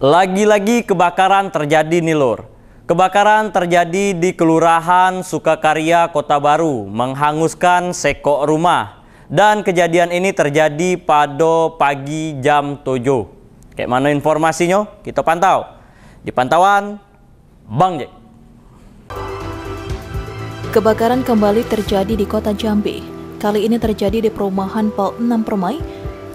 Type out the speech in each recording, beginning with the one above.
Lagi-lagi kebakaran terjadi nih Lur. Kebakaran terjadi di Kelurahan Sukakarya, Kota Baru, menghanguskan sekok rumah. Dan kejadian ini terjadi pada pagi jam 7. Kayak mana informasinya? Kita pantau. Di pantauan Bang Jack. Kebakaran kembali terjadi di kota Jambi. Kali ini terjadi di perumahan Pal 6 Permai,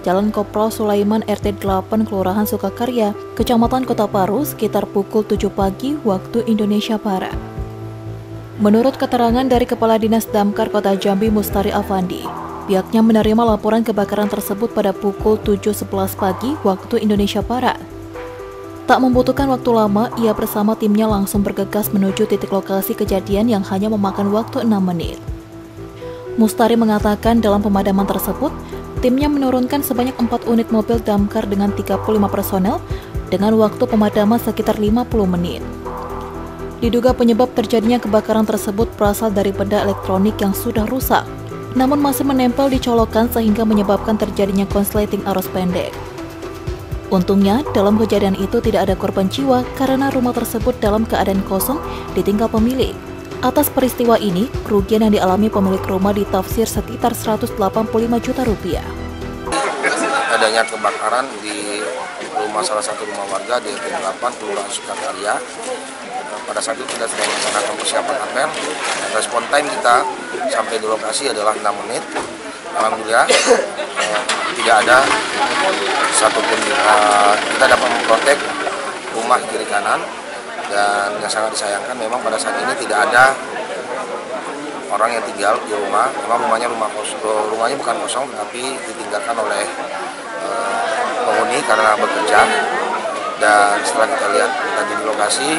Jalan Kopral Sulaiman RT 8 Kelurahan Sukakarya, Kecamatan Kota Paru sekitar pukul 7 pagi waktu Indonesia Barat. Menurut keterangan dari Kepala Dinas Damkar Kota Jambi Mustari Afandi, pihaknya menerima laporan kebakaran tersebut pada pukul 7.11 pagi waktu Indonesia Barat. Tak membutuhkan waktu lama, ia bersama timnya langsung bergegas menuju titik lokasi kejadian yang hanya memakan waktu 6 menit. Mustari mengatakan dalam pemadaman tersebut, timnya menurunkan sebanyak 4 unit mobil damkar dengan 35 personel dengan waktu pemadaman sekitar 50 menit. Diduga penyebab terjadinya kebakaran tersebut berasal dari benda elektronik yang sudah rusak, namun masih menempel di colokan sehingga menyebabkan terjadinya konsleting arus pendek. Untungnya, dalam kejadian itu tidak ada korban jiwa karena rumah tersebut dalam keadaan kosong ditinggal pemilik. Atas peristiwa ini, kerugian yang dialami pemilik rumah ditafsir sekitar 185 juta rupiah. Adanya kebakaran di rumah salah satu rumah warga di RT 8 Kelurahan Sukakarya. Pada saat itu kita sedang melaksanakan persiapan apel. Respon time kita sampai di lokasi adalah 6 menit. Alhamdulillah eh, tidak ada satupun eh, kita dapat memprotek rumah kiri kanan dan yang sangat disayangkan memang pada saat ini tidak ada orang yang tinggal di rumah. Memang rumahnya rumah kosong rumahnya bukan kosong tapi ditinggalkan oleh uh, penghuni karena bekerja. Dan setelah kita lihat tadi di lokasi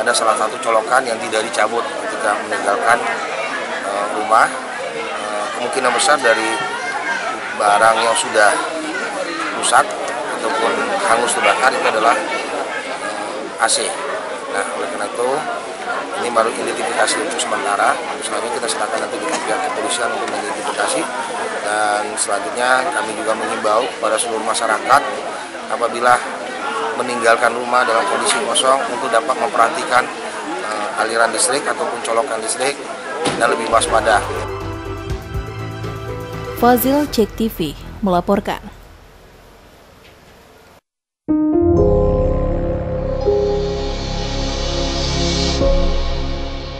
ada salah satu colokan yang tidak dicabut ketika meninggalkan uh, rumah. Kemungkinan besar dari barang yang sudah rusak ataupun hangus terbakar itu adalah AC Nah, oleh karena itu ini baru identifikasi untuk sementara. Selanjutnya kita serahkan nanti ke pihak kepolisian untuk mengidentifikasi dan selanjutnya kami juga mengimbau pada seluruh masyarakat apabila meninggalkan rumah dalam kondisi kosong untuk dapat memperhatikan uh, aliran listrik ataupun colokan listrik dan lebih waspada. Fazil Cek TV melaporkan.